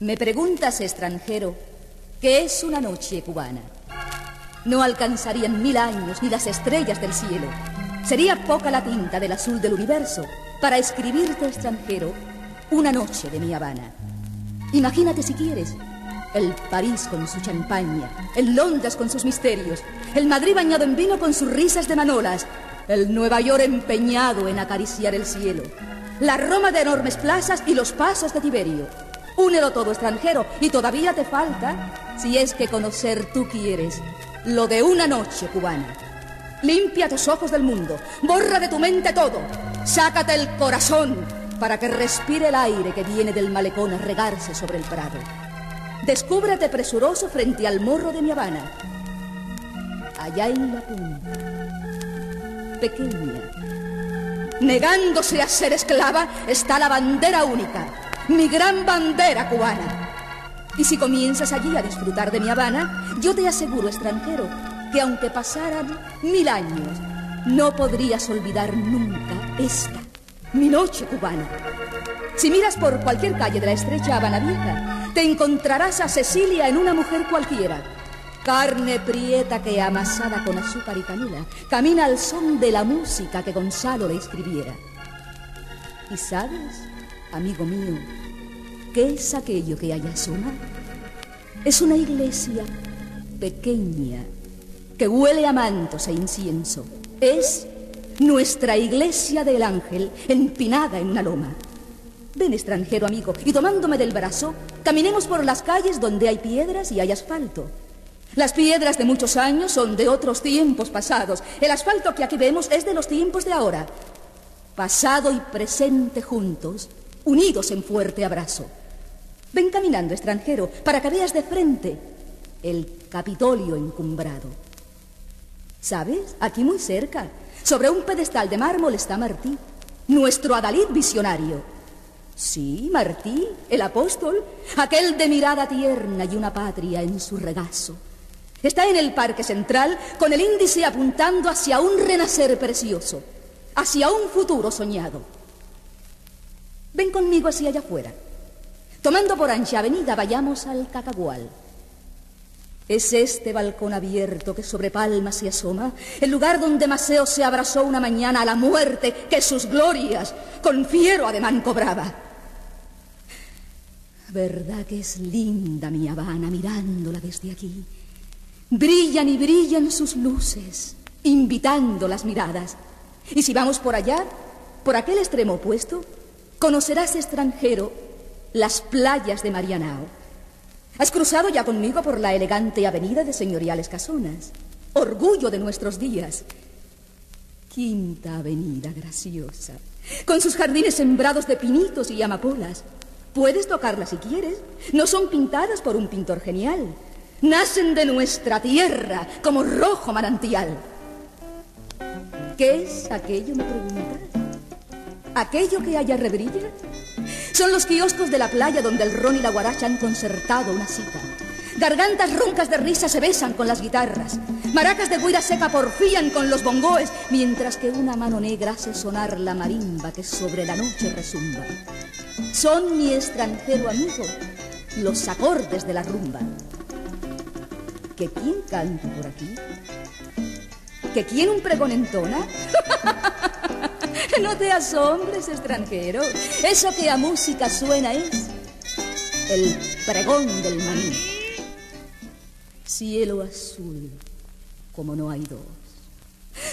Me preguntas, extranjero, ¿qué es una noche cubana? No alcanzarían mil años ni las estrellas del cielo. Sería poca la tinta del azul del universo para escribirte, extranjero, una noche de mi Habana. Imagínate si quieres el París con su champaña, el Londres con sus misterios, el Madrid bañado en vino con sus risas de manolas, el Nueva York empeñado en acariciar el cielo, la Roma de enormes plazas y los pasos de Tiberio. Únelo todo extranjero y todavía te falta, si es que conocer tú quieres, lo de una noche cubana. Limpia tus ojos del mundo, borra de tu mente todo, sácate el corazón para que respire el aire que viene del malecón a regarse sobre el prado. Descúbrete presuroso frente al morro de mi Habana. Allá en la punta, pequeña, negándose a ser esclava, está la bandera única, mi gran bandera cubana. Y si comienzas allí a disfrutar de mi Habana, yo te aseguro, extranjero, que aunque pasaran mil años, no podrías olvidar nunca esta, mi noche cubana. Si miras por cualquier calle de la estrecha Habana Vieja, te encontrarás a Cecilia en una mujer cualquiera. Carne prieta que amasada con azúcar y canela camina al son de la música que Gonzalo le escribiera. ¿Y sabes, amigo mío, qué es aquello que hay asoma? Es una iglesia pequeña que huele a mantos e incienso. Es nuestra iglesia del ángel empinada en una loma. Ven, extranjero amigo, y tomándome del brazo, caminemos por las calles donde hay piedras y hay asfalto. Las piedras de muchos años son de otros tiempos pasados. El asfalto que aquí vemos es de los tiempos de ahora. Pasado y presente juntos, unidos en fuerte abrazo. Ven caminando, extranjero, para que veas de frente el Capitolio encumbrado. ¿Sabes? Aquí muy cerca, sobre un pedestal de mármol está Martí, nuestro adalid visionario. Sí, Martí, el apóstol, aquel de mirada tierna y una patria en su regazo. Está en el parque central con el índice apuntando hacia un renacer precioso, hacia un futuro soñado. Ven conmigo hacia allá afuera. Tomando por ancha avenida, vayamos al Cacagual. Es este balcón abierto que sobre palmas se asoma, el lugar donde Maceo se abrazó una mañana a la muerte que sus glorias con fiero ademán cobraba. ¿Verdad que es linda mi Habana mirándola desde aquí? Brillan y brillan sus luces, invitando las miradas. Y si vamos por allá, por aquel extremo opuesto, conocerás extranjero las playas de Marianao. Has cruzado ya conmigo por la elegante avenida de señoriales casonas, orgullo de nuestros días. Quinta avenida graciosa, con sus jardines sembrados de pinitos y amapolas, Puedes tocarlas si quieres. No son pintadas por un pintor genial. Nacen de nuestra tierra como rojo manantial. ¿Qué es aquello, me preguntas? ¿Aquello que allá rebrilla? Son los kioscos de la playa donde el ron y la guaracha han concertado una cita. Gargantas roncas de risa se besan con las guitarras. Maracas de guira seca porfían con los bongoes, mientras que una mano negra hace sonar la marimba que sobre la noche resumba. Son mi extranjero amigo, los acordes de la rumba. ¿Que quién canta por aquí? ¿Que quién un pregón entona? no te asombres, extranjero. Eso que a música suena es el pregón del maní. Cielo azul, como no hay dos.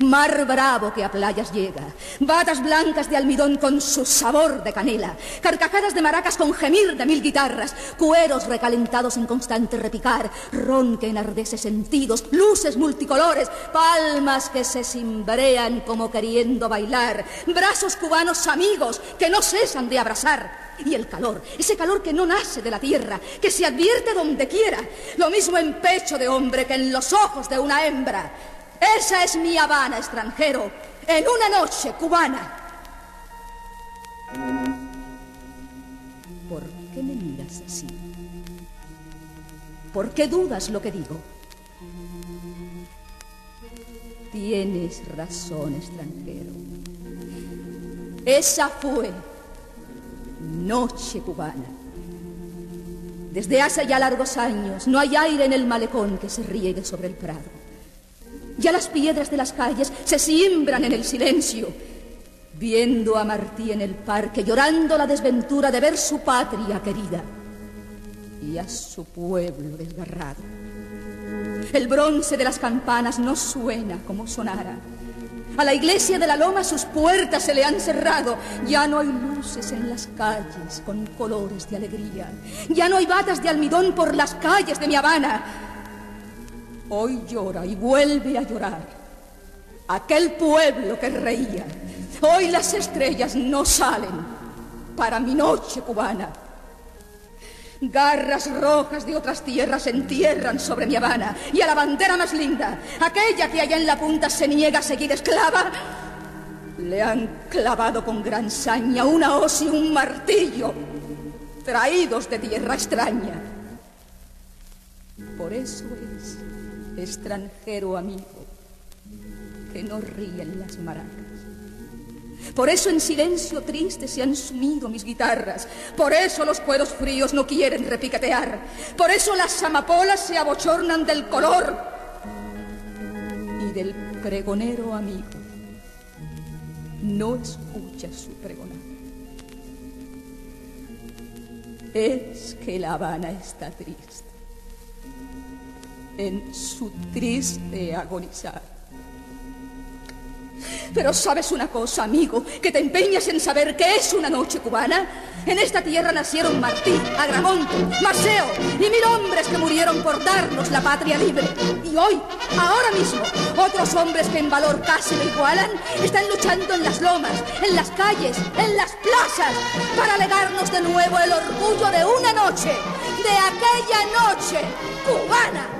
Mar bravo que a playas llega, batas blancas de almidón con su sabor de canela, carcajadas de maracas con gemir de mil guitarras, cueros recalentados en constante repicar, ron que enardece sentidos, luces multicolores, palmas que se cimbrean como queriendo bailar, brazos cubanos amigos que no cesan de abrazar. Y el calor, ese calor que no nace de la tierra, que se advierte donde quiera, lo mismo en pecho de hombre que en los ojos de una hembra. Esa es mi Habana, extranjero, en una noche cubana. ¿Por qué me miras así? ¿Por qué dudas lo que digo? Tienes razón, extranjero. Esa fue noche cubana. Desde hace ya largos años no hay aire en el malecón que se riegue sobre el prado. Ya las piedras de las calles se siembran en el silencio, viendo a Martí en el parque llorando la desventura de ver su patria querida y a su pueblo desgarrado. El bronce de las campanas no suena como sonara. A la iglesia de la loma sus puertas se le han cerrado. Ya no hay luces en las calles con colores de alegría. Ya no hay batas de almidón por las calles de mi Habana. Hoy llora y vuelve a llorar. Aquel pueblo que reía. Hoy las estrellas no salen para mi noche cubana. Garras rojas de otras tierras entierran sobre mi Habana y a la bandera más linda, aquella que allá en la punta se niega a seguir esclava, le han clavado con gran saña una hoz y un martillo, traídos de tierra extraña. Por eso es, extranjero amigo, que no ríen las maracas. Por eso en silencio triste se han sumido mis guitarras. Por eso los cueros fríos no quieren repiquetear. Por eso las amapolas se abochornan del color y del pregonero amigo. No escucha su pregonar. Es que La Habana está triste. En su triste agonizar. Pero sabes una cosa, amigo, que te empeñas en saber qué es una noche cubana. En esta tierra nacieron Martí, Agramonte, Maceo y mil hombres que murieron por darnos la patria libre. Y hoy, ahora mismo, otros hombres que en valor casi me igualan están luchando en las lomas, en las calles, en las plazas, para legarnos de nuevo el orgullo de una noche, de aquella noche cubana.